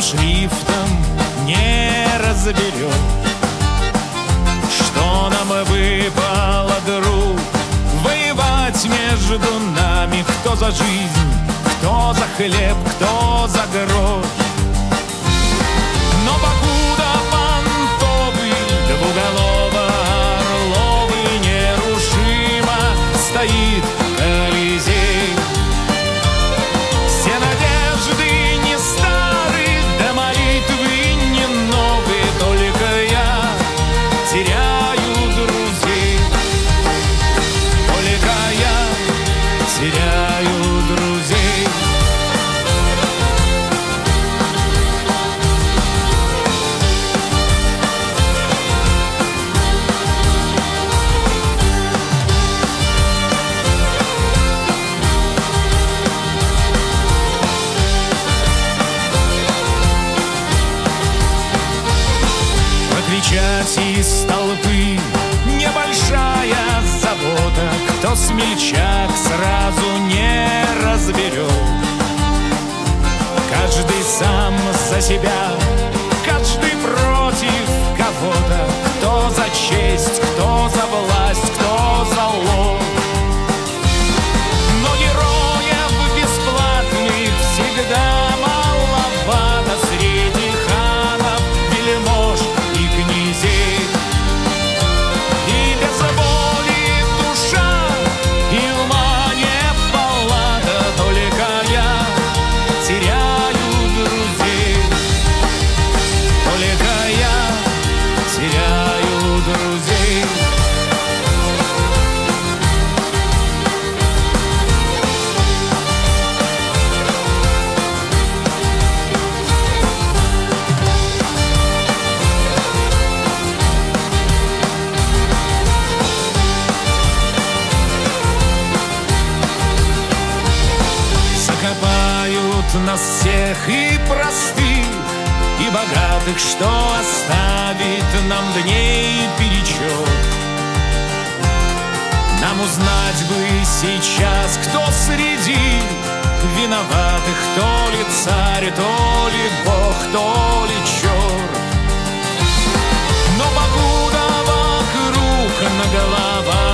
шрифтом не разберет Что нам выпало, друг, воевать между нами? Кто за жизнь, кто за хлеб, кто за грош из толпы. Небольшая забота Кто смельчак сразу не разберет Каждый сам за себя Каждый против кого-то. Кто за честь, нас всех и простых, и богатых, что оставит нам дней перечет. Нам узнать бы сейчас, кто среди виноватых, то ли царь, то ли бог, то ли черт. Но покуда вокруг наголоватые рожи